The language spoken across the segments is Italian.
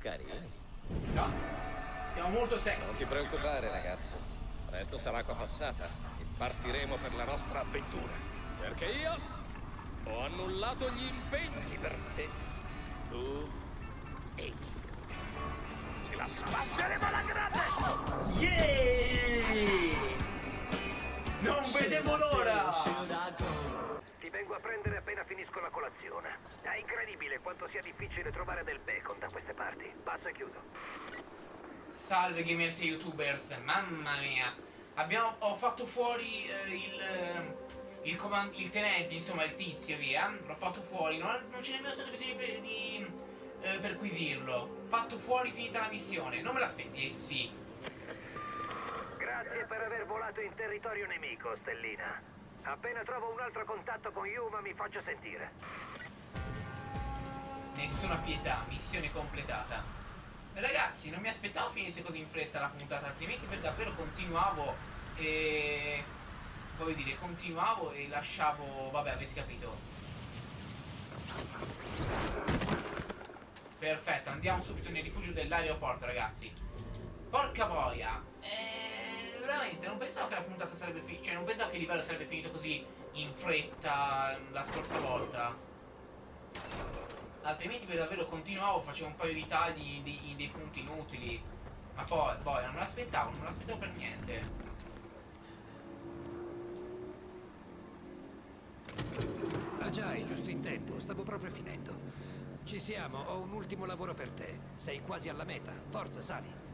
Carini. No. Siamo molto sexy. Non ti preoccupare, ragazzo. Presto sarà acqua passata e partiremo per la nostra avventura. Perché io ho annullato gli impegni per te. Tu e io. Ce la spasseremo alla grande! Yeah! Non vedevo l'ora! Ti vengo a prendere appena finisco la colazione. È incredibile quanto sia difficile trovare del bacon da queste parti. Passo e chiudo. Salve gamers e youtubers, mamma mia. Abbiamo, ho fatto fuori eh, il, eh, il, comand- il tenente, insomma il tizio, via. L'ho fatto fuori, non, non c'è nemmeno stato bisogno di, di eh, perquisirlo. Fatto fuori, finita la missione. Non me l'aspetti? Eh sì. Grazie per aver volato in territorio nemico, Stellina. Appena trovo un altro contatto con Yuma mi faccio sentire. Nessuna pietà, missione completata. Ragazzi, non mi aspettavo finisse così in fretta la puntata, altrimenti per davvero continuavo e... Voglio dire, continuavo e lasciavo... Vabbè, avete capito. Perfetto, andiamo subito nel rifugio dell'aeroporto, ragazzi. Porca boia. Veramente, non pensavo che la puntata sarebbe finita. Cioè, non pensavo che il livello sarebbe finito così in fretta la scorsa volta. Altrimenti per davvero continuavo, facevo un paio di tagli dei, dei punti inutili. Ma poi, poi non me l'aspettavo, non me l'aspettavo per niente. Ah già, è giusto in tempo, stavo proprio finendo. Ci siamo, ho un ultimo lavoro per te. Sei quasi alla meta. Forza, sali.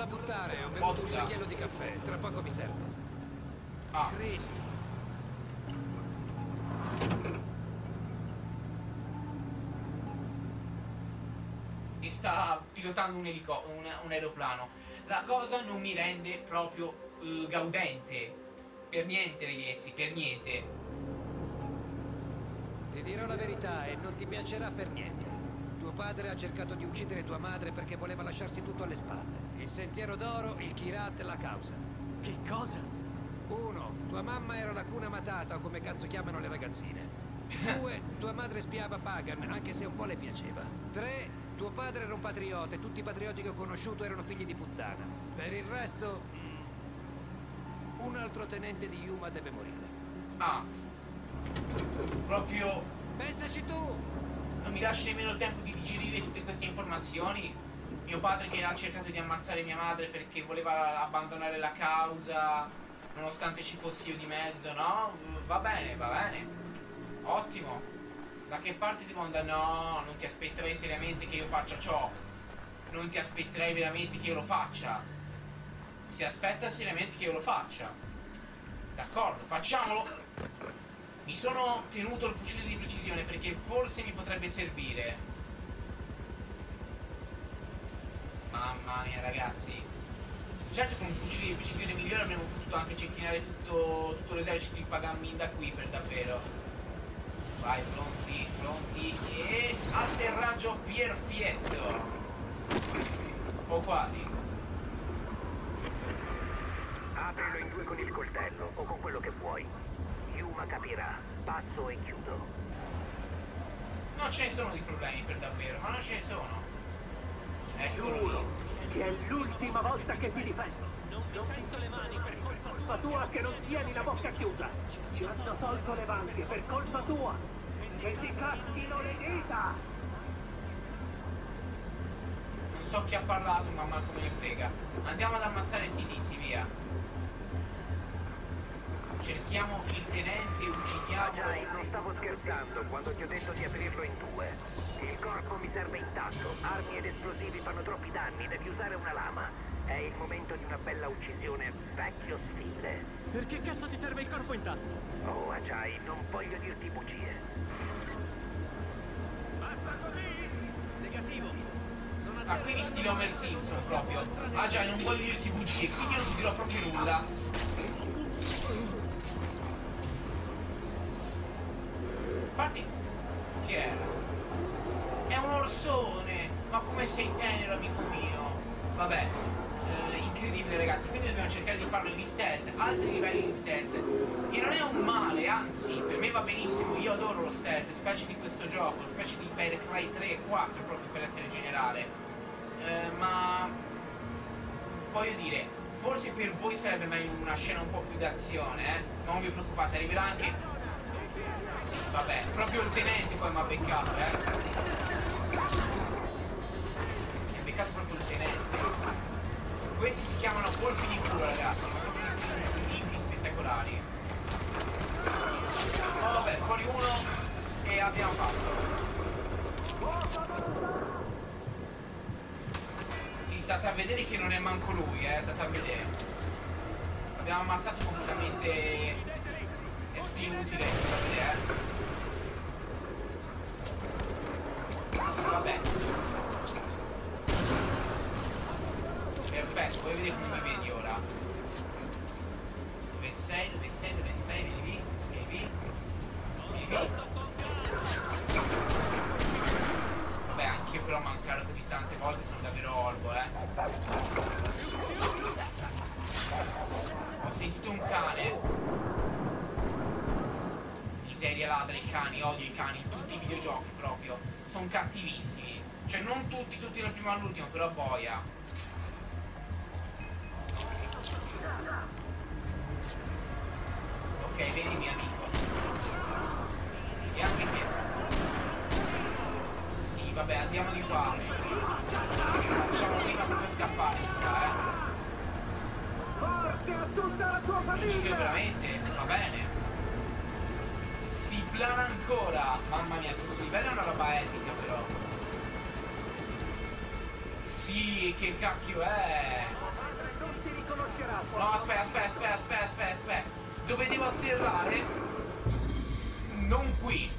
La buttare, ho bevuto un secchiello di caffè. Tra poco mi serve. Ah, Cristo. e sta pilotando un, elico- un, un aeroplano. La cosa non mi rende proprio eh, gaudente. Per niente, ragazzi, per niente. Ti dirò la verità e non ti piacerà per niente. Tuo padre ha cercato di uccidere tua madre perché voleva lasciarsi tutto alle spalle. Il sentiero d'oro, il Kirat, la causa. Che cosa? Uno, tua mamma era la cuna matata o come cazzo chiamano le ragazzine. Due, tua madre spiava Pagan, anche se un po' le piaceva. Tre, tuo padre era un patriota e tutti i patrioti che ho conosciuto erano figli di puttana. Per il resto, mm, un altro tenente di Yuma deve morire. Ah, proprio Pensaci tu! non mi lascia nemmeno il tempo di digerire tutte queste informazioni. Mio padre che ha cercato di ammazzare mia madre perché voleva abbandonare la causa, nonostante ci fossi io di mezzo, no? Va bene, va bene. Ottimo. Da che parte devo andare? No, non ti aspetterei seriamente che io faccia ciò. Non ti aspetterei veramente che io lo faccia. Si aspetta seriamente che io lo faccia. D'accordo, facciamolo. Mi sono tenuto il fucile di precisione perché forse mi potrebbe servire. Mamma mia ragazzi. Certo con un fucile di precisione migliore avremmo potuto anche cecchinare tutto, tutto l'esercito di Pagamin da qui per davvero. Vai, pronti, pronti e atterraggio perfetto. O quasi. Aprilo in due con il coltello o con quello che vuoi. Yuma capirà. Passo e chiudo. Non ce ne sono di problemi per davvero, ma non ce ne sono. Eccolo Giuro che è l'ultima volta che ti difendo. Non mi sento le mani per colpa tua che non tieni la bocca chiusa. Ci hanno tolto le banche per colpa tua. Che ti caschino le dita. Non so chi ha parlato, ma manco me ne frega. Andiamo ad ammazzare sti tizi, via. Cerchiamo il tenente, Ah, uccidiamo. dai, non stavo scherzando quando ti ho detto di aprirlo in due. Il corpo mi serve intatto. Armi ed esplosivi fanno troppi danni, devi usare una lama. È il momento di una bella uccisione, vecchio stile. Perché cazzo ti serve il corpo intatto? Oh, Ajay, non voglio dirti bugie. Basta così! Negativo. Non Ah, quindi stile Homer Simpson proprio. Ah già, non voglio dirti bugie, quindi non ti dirò proprio nulla. Che era? È un orsone! Ma come sei tenero, amico mio? Vabbè. eh, incredibile ragazzi, quindi dobbiamo cercare di farlo in stealth, altri livelli in stealth. E non è un male, anzi, per me va benissimo, io adoro lo stealth, specie di questo gioco, specie di Far Cry 3 e 4 proprio per essere generale. Eh, ma voglio dire, forse per voi sarebbe meglio una scena un po' più d'azione, eh? Non vi preoccupate, arriverà anche. Proprio il tenente poi mi ha beccato, eh. Mi ha beccato proprio il tenente. Questi si chiamano colpi di culo, ragazzi, ma di limpi spettacolari. Oh, vabbè, fuori uno e abbiamo fatto. Sì, state a vedere che non è manco lui, eh, state a vedere. Abbiamo ammazzato completamente SP inutile, state eh. Sì, Perfetto, vuoi vedere come mi vedi ora? Dove sei? Dove sei? Dove sei? Vieni lì? Vieni lì? Vieni lì? Vabbè, anche io però mancare così tante volte sono davvero orbo, eh. Ho sentito un cane. Miseria ladra i cani, odio i cani in tutti i videogiochi. Sono cattivissimi. Cioè non tutti, tutti dal primo all'ultimo, però boia. Ok, vieni mio amico. E anche te. Sì, vabbè, andiamo di qua. Facciamo prima come scappare, si sa, eh. Forte a tutta la tua famiglia! veramente, va bene. Si plana ancora. Mamma mia, livello è una roba epica però. Sì, che cacchio è? No, aspetta, aspetta, aspetta, aspetta, aspetta, aspetta. Dove devo atterrare? Non qui.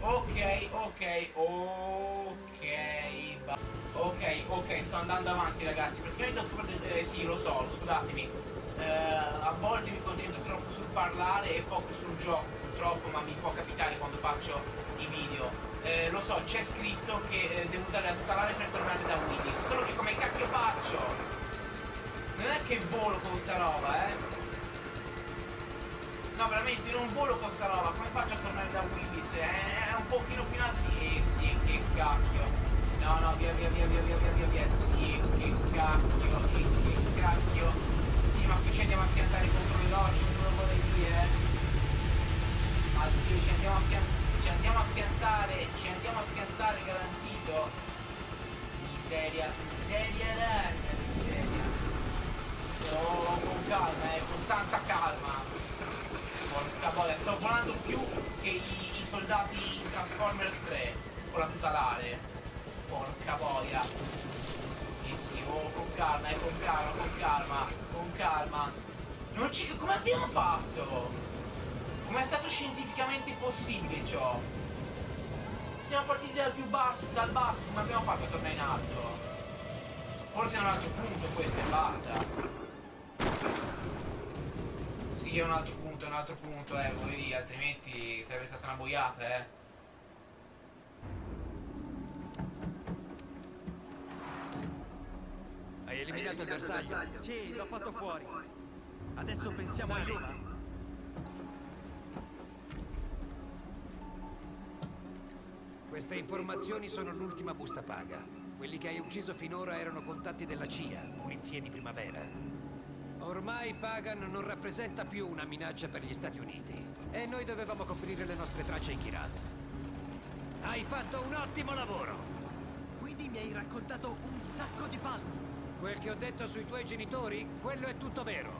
Ok, ok, ok. Ok, ok, sto andando avanti ragazzi. Praticamente ho scoperto. Eh, sì, lo so, scusatemi. Eh, a volte mi concentro troppo sul parlare e poco sul gioco, purtroppo, ma mi può capitare tutelare per tornare da Willis. Solo che come cacchio faccio? Non è che volo con sta roba, eh? No, veramente, non volo con sta roba, come faccio a tornare da Willis? È, è un pochino più in alto di... Eh, sì, che cacchio. No, no, via, via, via, via, via, via, via, via, sì, che cacchio, che, che cacchio. Sì, ma qui ci andiamo a schiantare contro le rocce, non lo vorrei dire. Addio, ci andiamo a schiantare, ci andiamo a schiantare, ci andiamo a schiantare, garantito. Miseria, miseria, ragna, miseria. Oh, con calma, eh, con tanta calma. Porca boia, sto volando più che i, i soldati in Transformers 3 con la tutelare. Porca boia. Sì, sì, oh, con calma, eh, con calma, con calma, con calma. Non ci... come abbiamo fatto? Come è stato scientificamente possibile ciò? Siamo partiti dal più basso, dal basso, come abbiamo fatto a tornare in alto? Forse è un altro punto questo e basta. Sì, è un altro punto, è un altro punto, eh, dire, altrimenti sarebbe stata una boiata, eh. Hai eliminato il bersaglio? Sì, l'ho fatto fuori. Adesso pensiamo a. Yuma. Queste informazioni sono l'ultima busta paga. Quelli che hai ucciso finora erano contatti della CIA, pulizie di primavera. Ormai Pagan non rappresenta più una minaccia per gli Stati Uniti e noi dovevamo coprire le nostre tracce in Kirat. Hai fatto un ottimo lavoro! Quindi mi hai raccontato un sacco di palle. Quel che ho detto sui tuoi genitori, quello è tutto vero.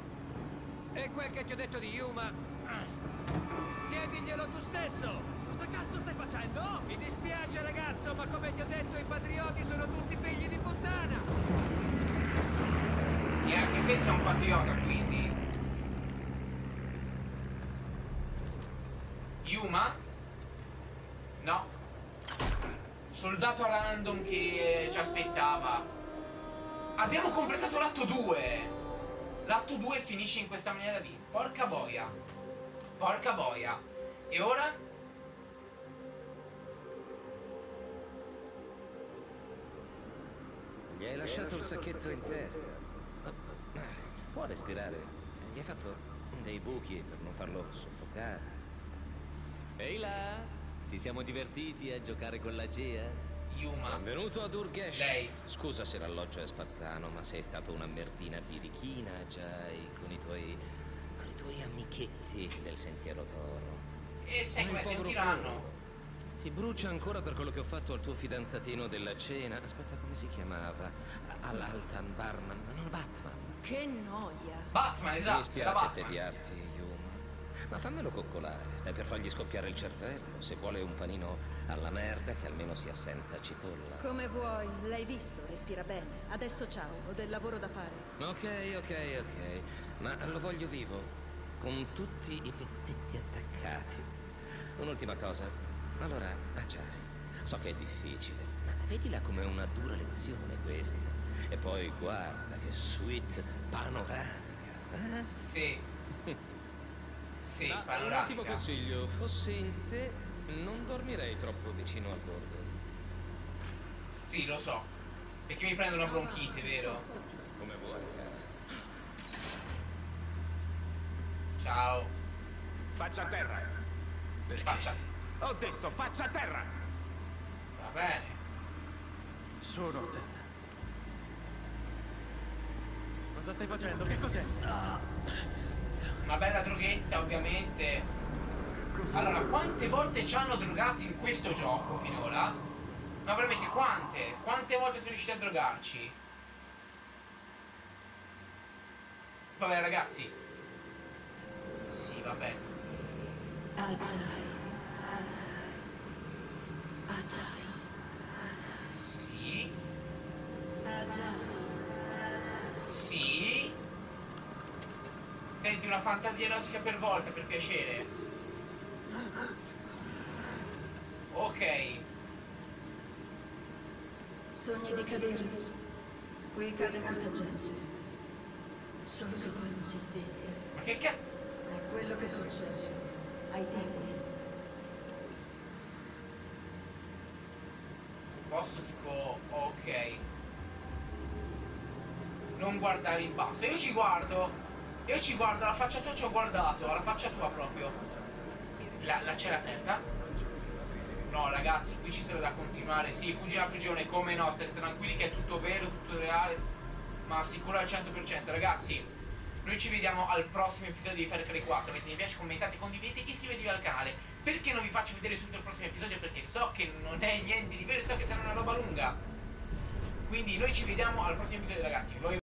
E quel che ti ho detto di Yuma... Chiediglielo tu stesso! Cosa cazzo stai facendo? Mi dispiace ragazzo, ma come ti ho detto i patrioti sono tutti figli di puttana! E te sei un patriota, quindi. Yuma? No. Soldato random che ci aspettava. Abbiamo completato l'atto 2. L'atto 2 finisce in questa maniera di... Porca boia. Porca boia. E ora? Mi hai lasciato il sacchetto in testa. Può respirare. Gli hai fatto dei buchi per non farlo soffocare. Ehi là! Ci siamo divertiti a giocare con la GEA? Yuma. Benvenuto ad Urgesh. Lei. Scusa se l'alloggio è spartano, ma sei stato una merdina birichina, giai, con i tuoi. con i tuoi amichetti del Sentiero d'Oro. E sai Ma come il povero sentiranno? Paolo Ti brucia ancora per quello che ho fatto al tuo fidanzatino della cena. Aspetta, come si chiamava? All'Altan Barman, ma non Batman. Che noia. Batman, esatto. Mi spiace tediarti, Yuma. Ma fammelo coccolare, stai per fargli scoppiare il cervello. Se vuole un panino alla merda, che almeno sia senza cipolla. Come vuoi, l'hai visto, respira bene. Adesso ciao, ho del lavoro da fare. Ok, ok, ok. Ma lo voglio vivo, con tutti i pezzetti attaccati. Un'ultima cosa. Allora, Ajay, so che è difficile, ma vedila come una dura lezione questa. E poi guarda che suite panoramica. Eh? Sì. Sì, Ah, un ultimo consiglio, fossi in te, non dormirei troppo vicino al bordo. Sì, lo so. Perché mi prendo una bronchite, Avanti, vero? Come vuoi, cara. Ciao. Faccia a terra. Faccia. Ho detto faccia a terra. Va bene. Sono a terra. Cosa stai facendo? Che cos'è? Ah, Una bella droghetta, ovviamente. Allora, quante volte ci hanno drogato in questo gioco finora? Ma veramente quante? Quante volte sono riusciti a drogarci? Vabbè, ragazzi. Sì, vabbè. Sì. Fantasia erotica per volta, per piacere. Ok. Sogni di cadere. Qui cade molta gente. Solo che poi non si sveglia. Ma che cazzo? È quello che succede ai dei. Posso tipo... Ok. Non guardare in basso. Io ci guardo. Io ci guardo, la faccia tua ci ho guardato. La faccia tua proprio. La, la cella aperta? No ragazzi, qui ci sarebbe da continuare. Sì, fuggi dalla prigione, come no, state tranquilli che è tutto vero, tutto reale. Ma sicuro al 100%. Ragazzi, noi ci vediamo al prossimo episodio di Far Cry 4. Mettete mi piace, commentate, condividete, iscrivetevi al canale. Perché non vi faccio vedere subito il prossimo episodio? Perché so che non è niente di vero, so che sarà una roba lunga. Quindi noi ci vediamo al prossimo episodio ragazzi.